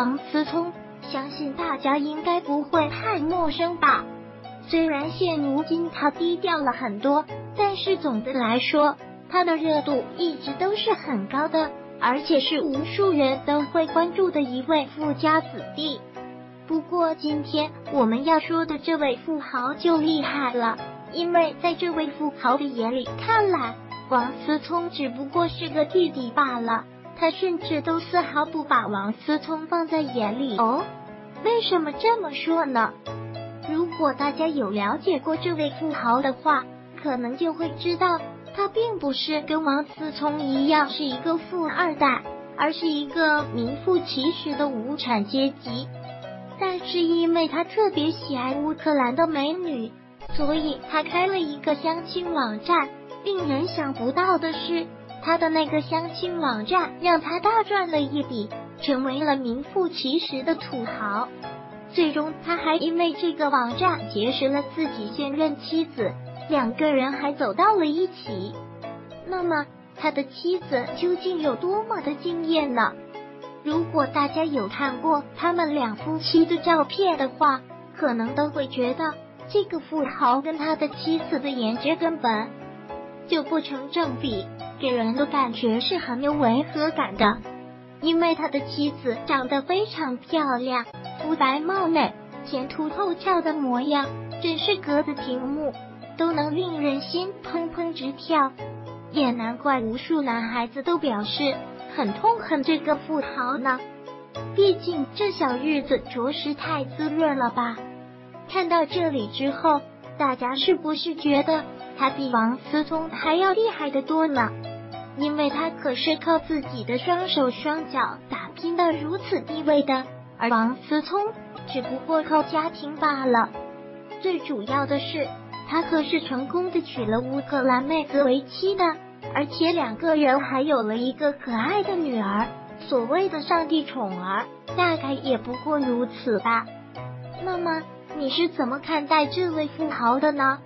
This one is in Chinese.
王思聪，相信大家应该不会太陌生吧。虽然现如今他低调了很多，但是总的来说，他的热度一直都是很高的，而且是无数人都会关注的一位富家子弟。不过今天我们要说的这位富豪就厉害了，因为在这位富豪的眼里看来，王思聪只不过是个弟弟罢了，他甚至都丝毫不把王思聪放在眼里哦。为什么这么说呢？如果大家有了解过这位富豪的话，可能就会知道，他并不是跟王思聪一样是一个富二代，而是一个名副其实的无产阶级。但是因为他特别喜爱乌克兰的美女，所以他开了一个相亲网站。令人想不到的是，他的那个相亲网站让他大赚了一笔，成为了名副其实的土豪。最终，他还因为这个网站结识了自己现任妻子，两个人还走到了一起。那么，他的妻子究竟有多么的惊艳呢？如果大家有看过他们两夫妻的照片的话，可能都会觉得这个富豪跟他的妻子的颜值根本就不成正比，给人的感觉是很有违和感的。因为他的妻子长得非常漂亮，肤白貌美，前凸后翘的模样，真是隔着屏幕都能令人心砰砰直跳。也难怪无数男孩子都表示。很痛恨这个富豪呢，毕竟这小日子着实太滋润了吧。看到这里之后，大家是不是觉得他比王思聪还要厉害的多呢？因为他可是靠自己的双手双脚打拼到如此地位的，而王思聪只不过靠家庭罢了。最主要的是，他可是成功的娶了乌克兰妹子为妻的。而且两个人还有了一个可爱的女儿，所谓的上帝宠儿，大概也不过如此吧。那么你是怎么看待这位富豪的呢？